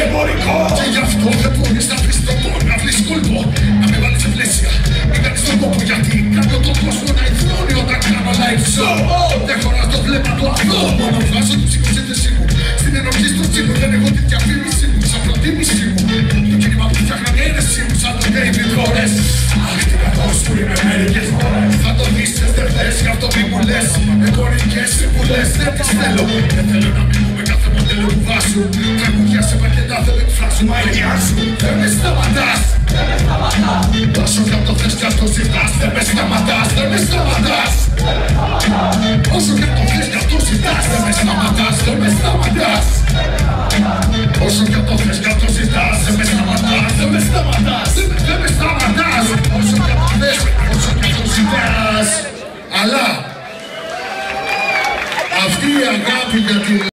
Ό,τι πιο αντιεμπορικό Και γι' αυτό δεν μπορείς να βρεις τρόπο να βρεις κόλπο Να με βάλεις σε πλαίσια. Μην κάνεις τον κόπο γιατί κάνω τον κόσμο να υφρώνει όταν κάνω live show. Δεν χωράς το βλέμμα το αυτό Μόνο βγάζω τους σύνδεση μου. Στην ενοχή στο τσίπο δεν έχω τη διαφήμιση μου. Σαν προτίμηση μου. Το κίνημα που φτιάχναν η αίρεση μου Σαν τον David Horace Αχ τι κακός που είμαι μερικές φορές. Θα το δεις σε στερδές γι' αυτό μη μου λες. Εμπορικές συμβουλές δεν τις θέλω. Δεν θέλω να μείνουμε κάθε μοντέλο που βάζουν Τραγουδιά σε πακετά δεν εκφράζουν Μα η σου δεν με σταματάς. Όσο κι αν το θες κι αν το ζητάς. Δεν με σταματάς, δεν με σταματάς. Όσο κι αν το θες κι αν το ζητάς. Δεν με σταματάς, δεν με σταματάς. Όσο κι αν το θες κι αν το ζητάς. Δεν με σταματάς, δεν με σταματάς Δεν με σταματάς Όσο κι αν το θες, όσο κι αν το ζητάς. Αλλά αυτή η αγάπη για την